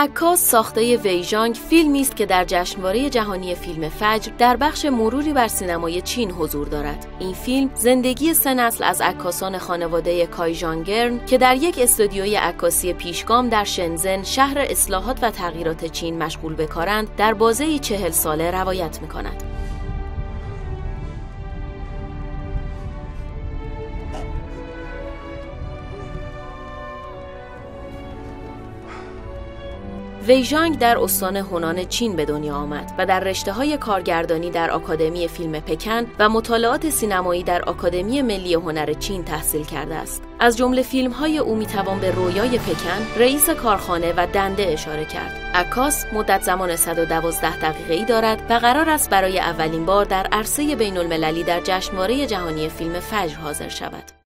عکاس ساخته ویژانگ فیلمی است که در جشنواره جهانی فیلم فجر در بخش مروری بر سینمای چین حضور دارد. این فیلم زندگی سه نسل از عکاسان خانواده کایژانگرن که در یک استودیوی عکاسی پیشگام در شنزن شهر اصلاحات و تغییرات چین مشغول به کارند در بازه چهل ساله روایت می کند. ویژانگ در استان هنان چین به دنیا آمد و در رشته های کارگردانی در آکادمی فیلم پکن و مطالعات سینمایی در آکادمی ملی هنر چین تحصیل کرده است. از جمله فیلم های او می‌توان به رویای پکن، رئیس کارخانه و دنده اشاره کرد. عکاس مدت زمان 112 دقیقه ای دارد و قرار است برای اولین بار در عرصه بین المللی در جشنواره جهانی فیلم فجر حاضر شود.